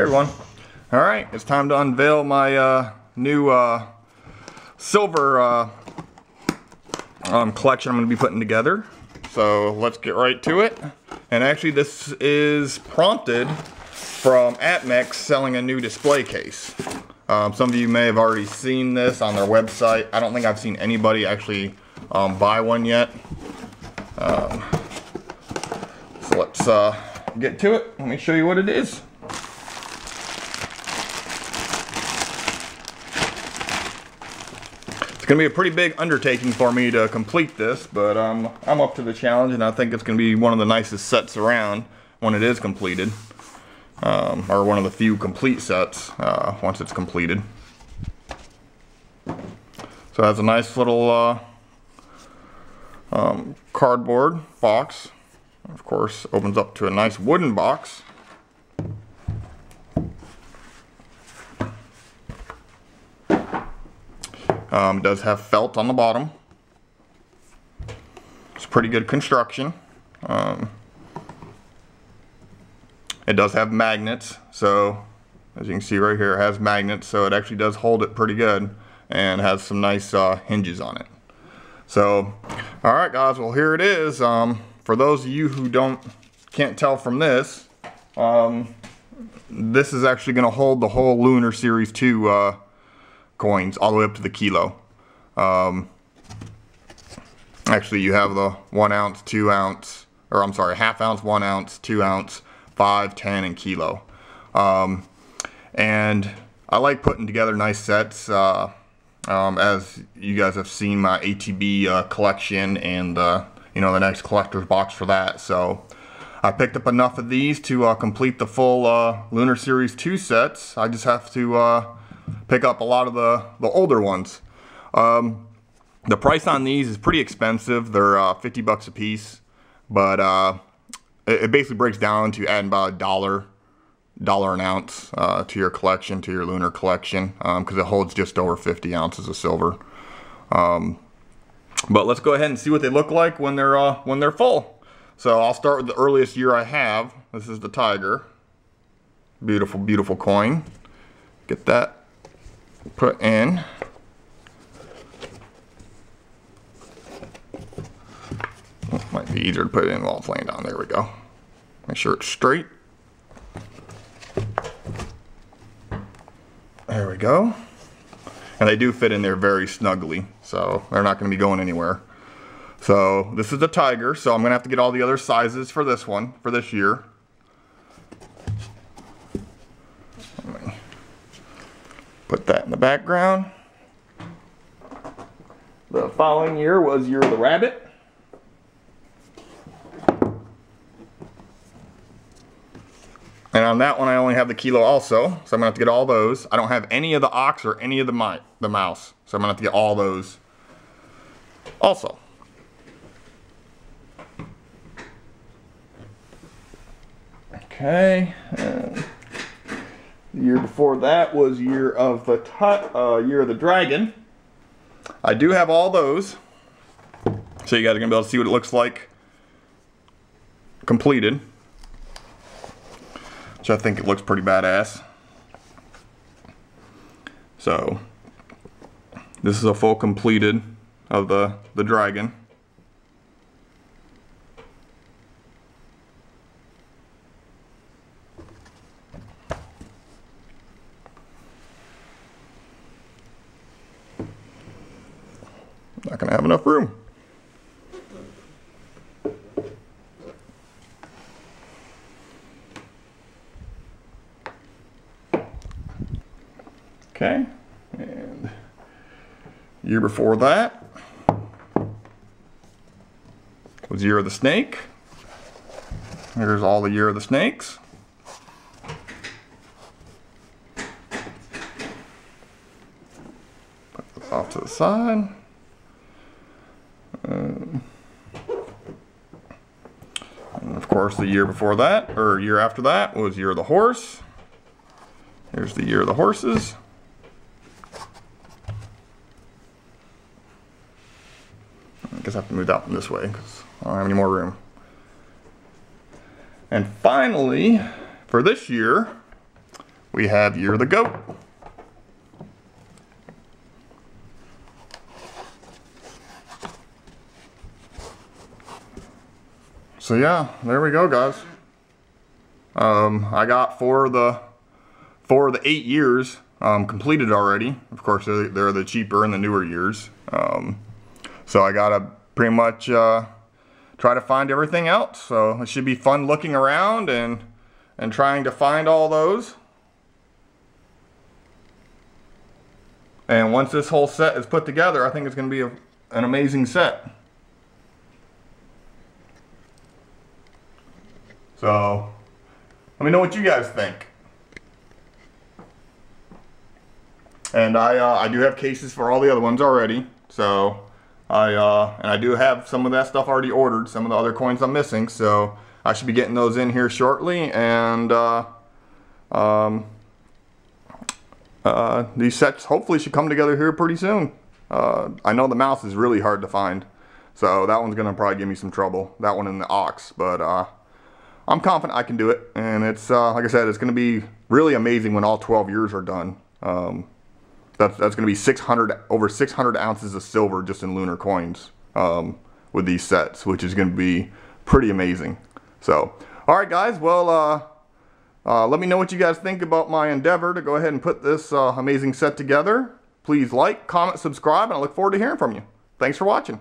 Hey everyone. All right, it's time to unveil my uh, new uh, silver uh, um, collection I'm going to be putting together. So let's get right to it. And actually this is prompted from APMEX selling a new display case. Um, some of you may have already seen this on their website. I don't think I've seen anybody actually um, buy one yet. Um, so let's uh, get to it. Let me show you what it is. Going to be a pretty big undertaking for me to complete this, but um, I'm up to the challenge and I think it's going to be one of the nicest sets around when it is completed. Um, or one of the few complete sets uh, once it's completed. So it has a nice little uh, um, cardboard box. Of course, opens up to a nice wooden box. Um, does have felt on the bottom. It's pretty good construction. Um, it does have magnets, so as you can see right here, it has magnets, so it actually does hold it pretty good and has some nice uh, hinges on it. So, all right guys, well here it is. Um, for those of you who don't can't tell from this, um, this is actually going to hold the whole Lunar Series 2 uh, coins all the way up to the kilo. Um, actually, you have the one ounce, two ounce, or I'm sorry, half ounce, one ounce, two ounce, five, ten, and kilo. Um, and I like putting together nice sets. Uh, um, as you guys have seen my ATB uh, collection and uh, you know the next collector's box for that. So I picked up enough of these to uh, complete the full uh, Lunar Series 2 sets. I just have to uh, pick up a lot of the, the older ones. Um, the price on these is pretty expensive. They're uh, 50 bucks a piece, but uh, it, it, basically breaks down to adding about a dollar, dollar an ounce uh, to your collection, to your lunar collection, because um, it holds just over 50 ounces of silver. Um, but let's go ahead and see what they look like when they're uh, when they're full. So I'll start with the earliest year I have. This is the Tiger. Beautiful, beautiful coin. Get that put in. Might be easier to put it in while it's laying down. There we go. Make sure it's straight. There we go. And they do fit in there very snugly, so they're not going to be going anywhere. So this is the Tiger, so I'm going to have to get all the other sizes for this one, for this year. Put that in the background. The following year was Year of the Rabbit. And on that one, I only have the kilo also, so I'm gonna have to get all those. I don't have any of the ox or any of the, the mouse, so I'm gonna have to get all those also. Okay. And the year before that was year of the uh, year of the dragon. I do have all those, so you guys are gonna be able to see what it looks like completed. Which I think it looks pretty badass. So this is a full completed of the the dragon. Not going to have enough room. Okay, and year before that was Year of the Snake. Here's all the Year of the Snakes. Put this off to the side. Um, and of course, the year before that, or year after that, was Year of the Horse. Here's the Year of the Horses. I guess I have to move that one this way because I don't have any more room. And finally, for this year, we have Year of the Goat. So yeah, there we go, guys. Um, I got four of the four of the eight years um, completed already. Of course, they're, they're, the cheaper and the newer years. Um, so I gotta pretty much uh, try to find everything else. So it should be fun looking around and and trying to find all those. And once this whole set is put together, I think it's going to be a, an amazing set. So, let me know what you guys think. And I, uh, I do have cases for all the other ones already. So, I, uh, and I do have some of that stuff already ordered, some of the other coins I'm missing. So, I should be getting those in here shortly. And, uh, um, uh, these sets hopefully should come together here pretty soon. Uh, I know the mouse is really hard to find. So that one's going to probably give me some trouble. That one in the ox. But uh, I'm confident I can do it. And it's, uh, like I said, it's going to be really amazing when all 12 years are done. Um, that's, that's going to be 600, over 600 ounces of silver just in lunar coins um, with these sets, which is going to be pretty amazing. So, all right, guys. Well, uh, uh, let me know what you guys think about my endeavor to go ahead and put this uh, amazing set together. Please like, comment, subscribe, and I look forward to hearing from you. Thanks for watching.